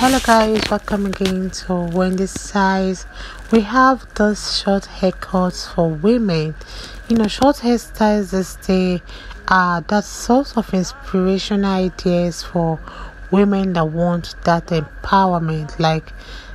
hello guys welcome again to Wendy Styles we have those short haircuts for women. You know short hairstyles this are that source of inspirational ideas for women that want that empowerment. Like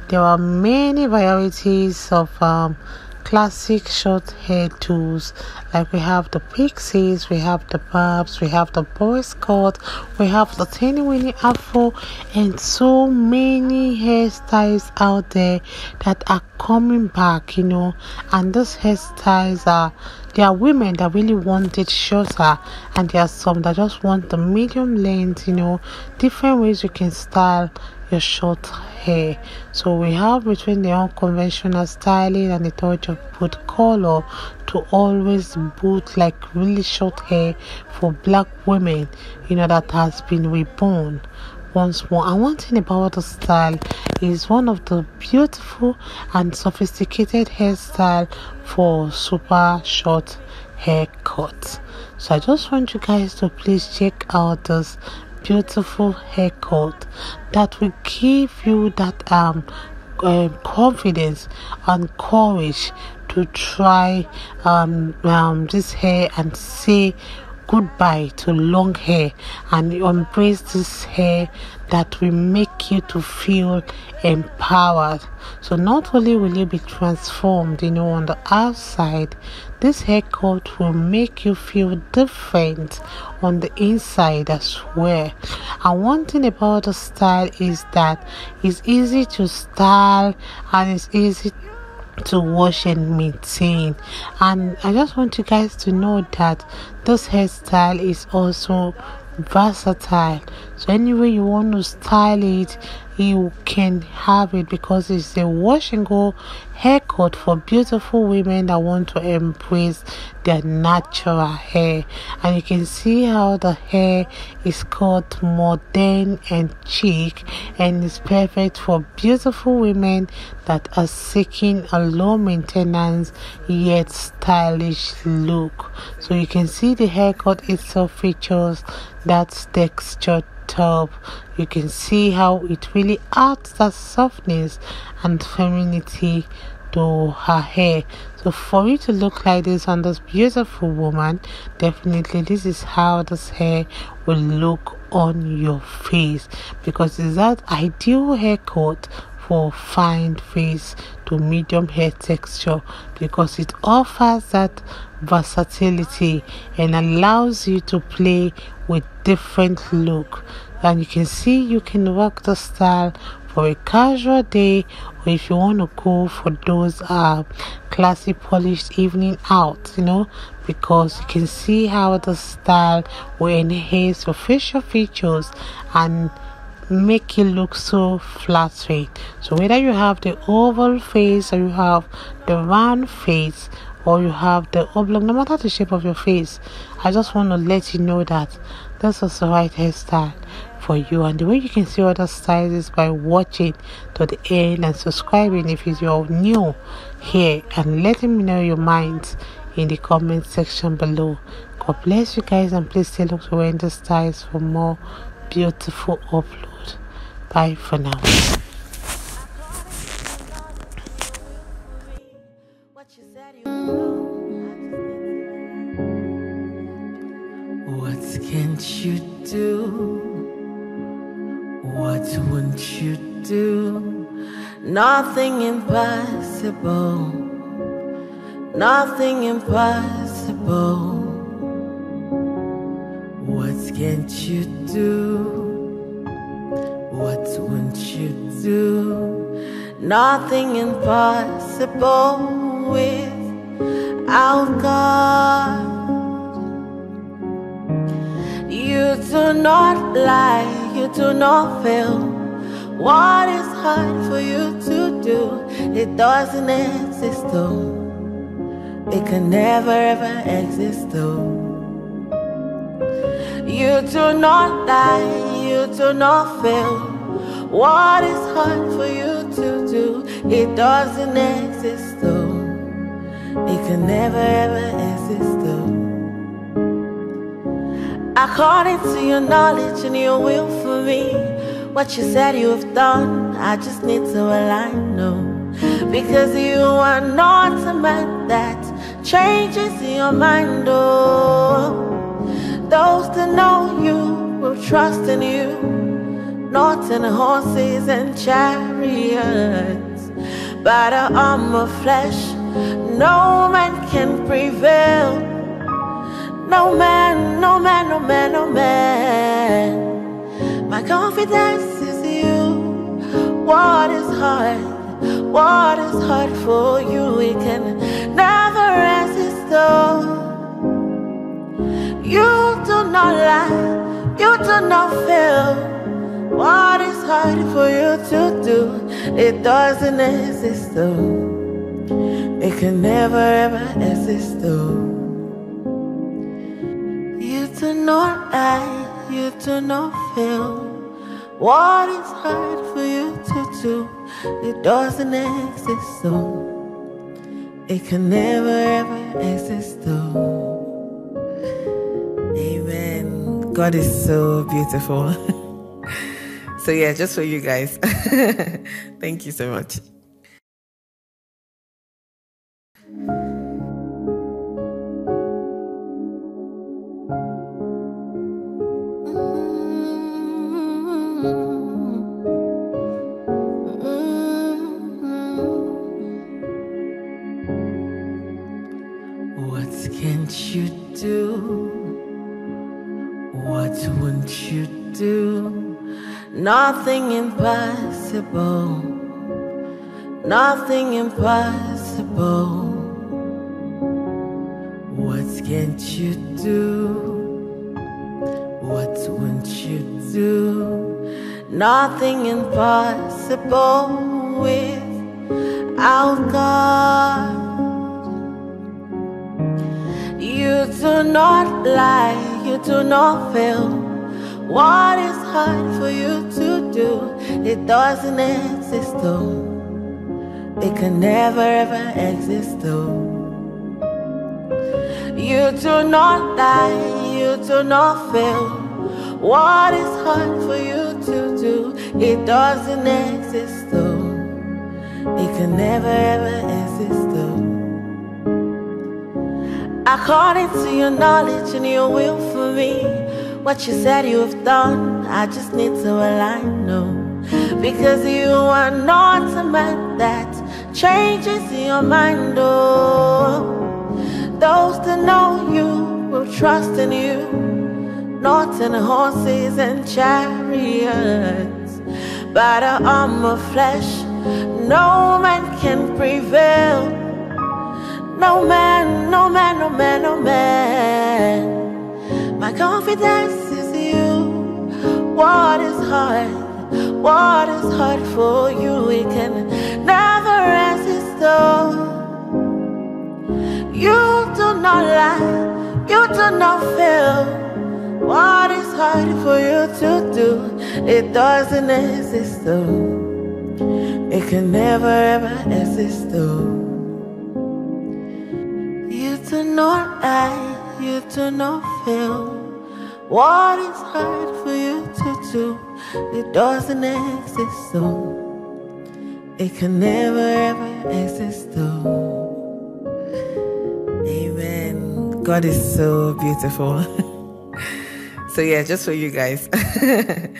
there are many varieties of um, classic short hair tools. Like we have the pixies we have the bobs we have the boys cut we have the teeny weeny afro and so many hairstyles out there that are coming back you know. And those hairstyles are there are women that really want it shorter and there are some that just want the medium length you know. Different ways you can style your short hair. So we have between the unconventional styling and the touch of boot color to always boot like really short hair for black women, you know, that has been reborn once more. And one thing about the style is one of the beautiful and sophisticated hairstyle for super short haircut. So I just want you guys to please check out this beautiful haircut that will give you that um, uh, confidence and courage to try um, um, this hair and say goodbye to long hair and embrace this hair that will make you to feel empowered. So not only will you be transformed you know on the outside this hair haircut will make you feel different on the inside as well. And one thing about the style is that it's easy to style and it's easy to wash and maintain. And i just want you guys to know that this hairstyle is also versatile so any way you want to style it you can have it because it's a wash and go haircut for beautiful women that want to embrace their natural hair. And you can see how the hair is cut modern and chic and is perfect for beautiful women that are seeking a low maintenance yet stylish look. So you can see the haircut itself features that textured top. You can see how it really adds that softness and femininity to her hair. So for it to look like this on this beautiful woman definitely this is how this hair will look on your face. Because it's that ideal hair haircut for fine face to medium hair texture because it offers that versatility and allows you to play with different look. And you can see you can work the style for a casual day or if you want to go for those uh classy polished evening out you know because you can see how the style will enhance your facial features and make it look so flattering so whether you have the oval face or you have the round face or you have the oblong no matter the shape of your face i just want to let you know that this is the right hairstyle for you. And the way you can see other styles is by watching to the end and subscribing if you're new here and letting me know your minds in the comment section below. God bless you guys and please stay look to Wendy Styles for more beautiful upload bye for now What can't you do? What won't you do? Nothing impossible. Nothing impossible. What can't you do? Nothing impossible without God. You do not lie, you do not fail. What is hard for you to do? It doesn't exist though. It can never ever exist though. You do not lie, you do not fail. What is hard for you? It doesn't exist though. It can never ever exist though. According to your knowledge and your will for me, what you said you've done. I just need to align, no. Because you are not a man that changes your mind, oh. Those that know you will trust in you, not in horses and chariots, but a arm of flesh. No man can prevail. No man, no man, no man, no man. My confidence is you. What is hard? What is hard for you? We can never resist. Though. you do not lie. You do not fail. What is hard for you to do? It doesn't exist. though. it can never ever exist. though. you do not lie. You do not fail. What is hard for you to do? It doesn't exist, though. it can never ever exist, though. Amen. God is so beautiful. so, yeah, just for you guys. Thank you so much. Nothing impossible. Nothing impossible. What can't you do? What won't you do? Nothing impossible without God. You do not lie, you do not fail. What is hard for you to do? It doesn't exist, though. It can never ever exist, though. You do not lie, you do not fail. What is hard for you to do? It doesn't exist, though. It can never ever exist, though. According to your knowledge and your will for me, what you said you've done, I just need to align, no. Because you are not a man that changes your mind, oh. Those that know you will trust in you, not in horses and chariots, but a arm of flesh. No man can prevail. No man, no man, no man, no man. Confidence is you. What is hard? What is hard for you? We can never resist. though you do not lie. You do not fail. What is hard for you to do? It doesn't exist. though. it can never ever exist. though. You do not lie, you do not fail. What is hard for you to do? It doesn't exist, so it can never ever exist, though. Amen. God is so beautiful. so, yeah, just for you guys.